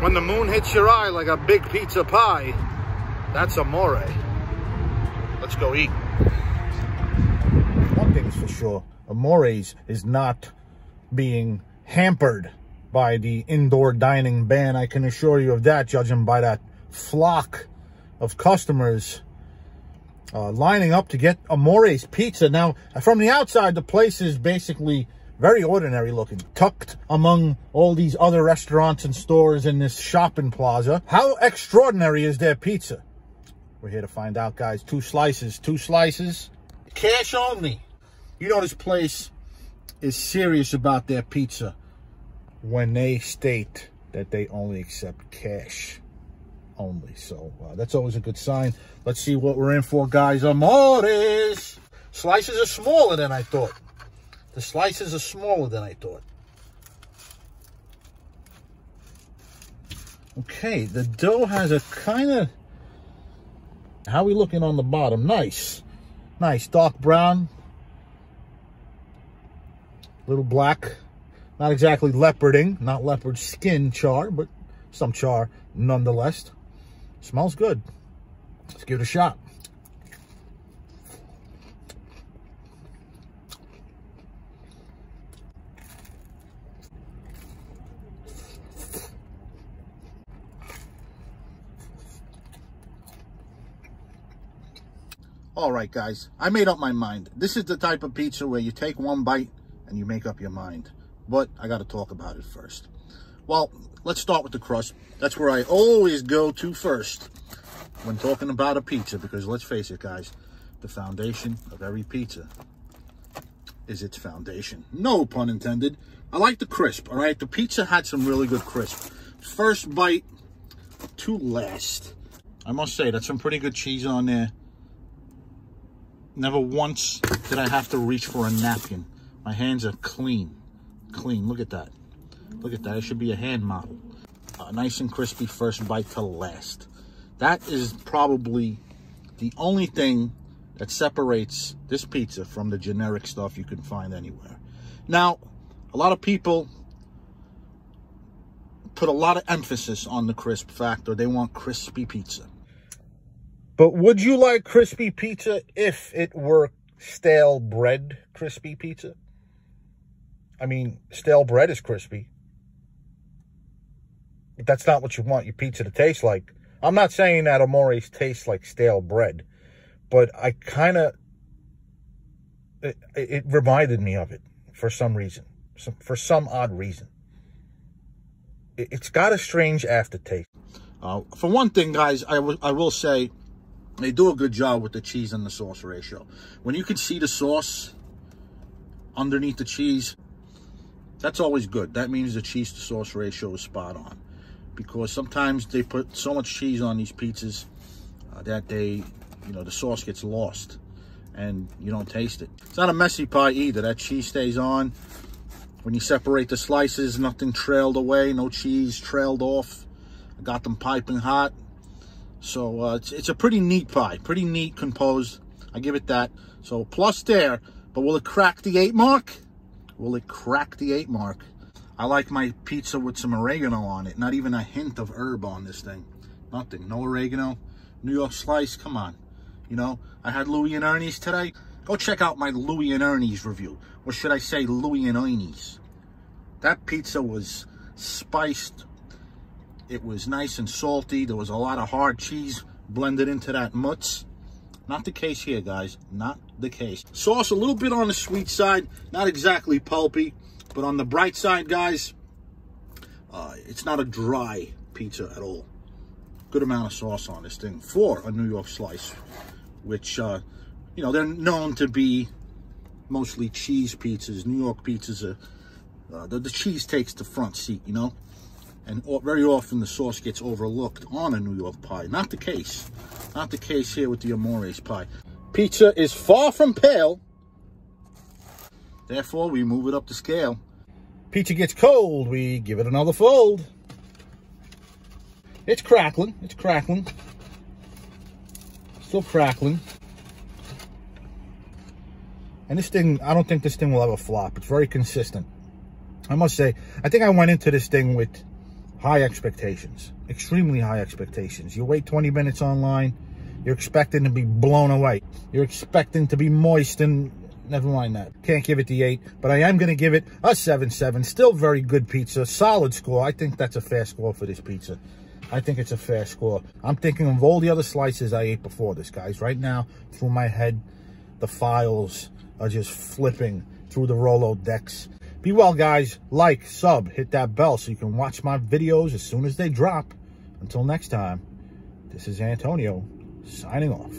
pie like a big pizza pie, that's amore. Let's go eat. One thing's for sure, Amore's is not being hampered by the indoor dining ban. I can assure you of that, judging by that flock of customers uh, lining up to get Amore's pizza. Now, from the outside, the place is basically very ordinary looking, tucked among all these other restaurants and stores in this shopping plaza. How extraordinary is their pizza? We're here to find out, guys. Two slices, two slices, cash only. You know this place is serious about their pizza when they state that they only accept cash only. So uh, that's always a good sign. Let's see what we're in for, guys. Amores. Slices are smaller than I thought. The slices are smaller than I thought. Okay, the dough has a kind of... How are we looking on the bottom? Nice. Nice, dark brown. Little black. Not exactly leoparding, not leopard skin char, but some char nonetheless. Smells good. Let's give it a shot. All right, guys, I made up my mind. This is the type of pizza where you take one bite and you make up your mind. But I got to talk about it first. Well, let's start with the crust. That's where I always go to first when talking about a pizza because let's face it, guys, the foundation of every pizza is its foundation. No pun intended. I like the crisp, all right? The pizza had some really good crisp. First bite to last. I must say, that's some pretty good cheese on there. Never once did I have to reach for a napkin. My hands are clean. Clean. Look at that. Look at that. It should be a hand model. A nice and crispy first bite to last. That is probably the only thing that separates this pizza from the generic stuff you can find anywhere. Now, a lot of people put a lot of emphasis on the crisp factor. They want crispy pizza. But would you like crispy pizza if it were stale bread crispy pizza? I mean, stale bread is crispy. But that's not what you want your pizza to taste like. I'm not saying that Amore's tastes like stale bread, but I kind of, it, it, reminded me of it for some reason, some, for some odd reason. It, has got a strange aftertaste. Uh, for one thing, guys, I, I will say they do a good job with the cheese and the sauce ratio. When you can see the sauce underneath the cheese, that's always good. That means the cheese to sauce ratio is spot on. Because sometimes they put so much cheese on these pizzas uh, that they, you know, the sauce gets lost and you don't taste it. It's not a messy pie either. That cheese stays on. When you separate the slices, nothing trailed away, no cheese trailed off. I got them piping hot. So uh, it's, it's a pretty neat pie, pretty neat composed. I give it that. So plus there, but will it crack the eight mark? Will it crack the eight mark? I like my pizza with some oregano on it. Not even a hint of herb on this thing. Nothing. No oregano. New York slice. Come on. You know, I had Louie and Ernie's today. Go check out my Louie and Ernie's review. Or should I say Louie and Ernie's. That pizza was spiced. It was nice and salty. There was a lot of hard cheese blended into that mutz. Not the case here, guys. Not the case. Sauce a little bit on the sweet side. Not exactly pulpy. But on the bright side, guys, uh, it's not a dry pizza at all. Good amount of sauce on this thing for a New York slice. Which, uh, you know, they're known to be mostly cheese pizzas. New York pizzas are... Uh, the, the cheese takes the front seat, you know? And very often the sauce gets overlooked on a New York pie. Not the case. Not the case here with the Amore's pie. Pizza is far from pale. Therefore, we move it up the scale. Pizza gets cold, we give it another fold. It's crackling, it's crackling. Still crackling. And this thing, I don't think this thing will ever flop. It's very consistent. I must say, I think I went into this thing with high expectations, extremely high expectations. You wait 20 minutes online, you're expecting to be blown away. You're expecting to be moist and never mind that. Can't give it the 8, but I am going to give it a 7-7. Still very good pizza. Solid score. I think that's a fair score for this pizza. I think it's a fair score. I'm thinking of all the other slices I ate before this, guys. Right now, through my head, the files are just flipping through the Rolodex. Be well, guys. Like, sub, hit that bell so you can watch my videos as soon as they drop. Until next time, this is Antonio signing off.